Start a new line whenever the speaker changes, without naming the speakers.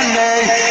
Sunday.